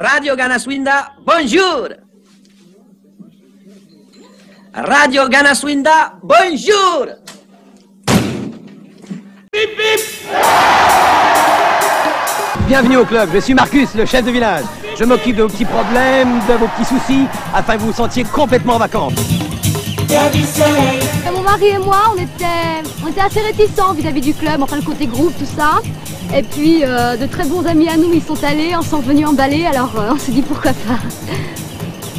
Radio Ganaswinda, bonjour Radio Ganaswinda, bonjour Bienvenue au club, je suis Marcus, le chef de village. Je m'occupe de vos petits problèmes, de vos petits soucis, afin que vous vous sentiez complètement en vacances. Mon mari et moi, on était, on était assez réticents vis-à-vis du club, enfin le côté groupe, tout ça. Et puis euh, de très bons amis à nous, ils sont allés, on sont venus emballer, alors euh, on s'est dit pourquoi pas.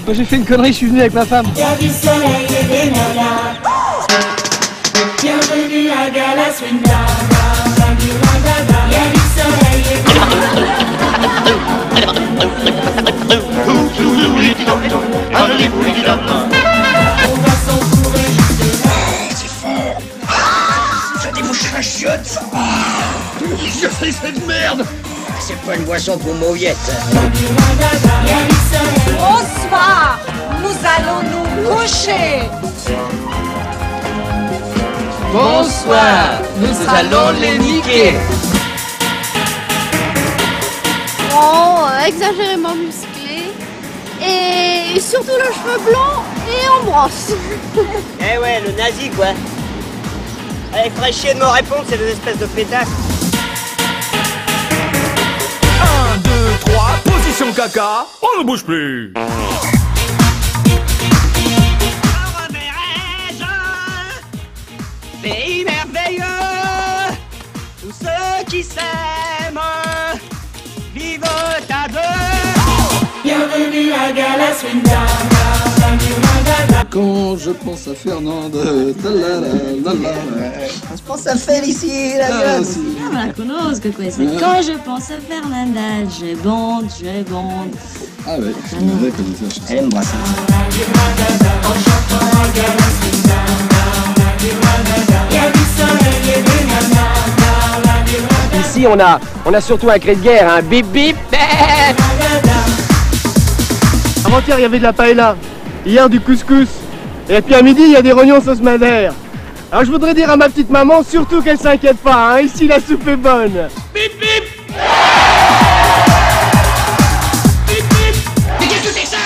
Moi j'ai fait une connerie, je suis venu avec ma femme. Il y a du soleil et des nanas. Bienvenue à Galaswinda. Il Fais cette merde C'est pas une boisson pour mauviette. Bonsoir, nous allons nous coucher. Bonsoir, nous allons les niquer Oh, exagérément musclé. Et surtout le cheveu blanc et en brosse. Eh ouais, le nazi quoi. Allez, ferait chier de me répondre, c'est des espèces de pétasses. Position caca, on ne bouge plus. Pays merveilleux, tous ceux qui s'aiment vivent à deux. Bienvenue à Galaswinda. Quand je pense à Fernande, Je pense à Félicie, ah, si. Ah, la conosco questa. Quand je pense à Fernanda, je bande, je bande. Ah ouais, je devrais connaître la chanson. Elle aime nanas. Ici on a, on a surtout un cri de guerre, un bip bip. Avant-hier, il y avait de la paella. Hier, du couscous. Et puis à midi, il y a des rognons sauce madère. Alors je voudrais dire à ma petite maman, surtout qu'elle s'inquiète pas, hein, ici la soupe est bonne. Mais qu'est-ce que c'est que ça?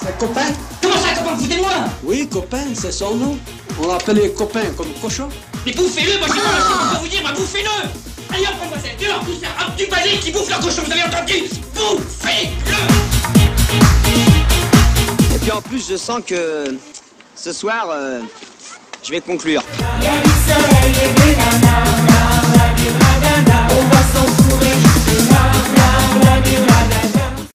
C'est copain Comment ça, comment vous foutez-moi Oui, copain, c'est son nom. On l'appelle les copains comme cochon. Mais bouffez-le, moi je sais pas vous dire, moi bouffez-le Allez hop, on va faire dehors, tous faire un du balai qui bouffe leur cochon, vous avez entendu? Bouffez-le puis en plus, je sens que ce soir, euh, je vais conclure.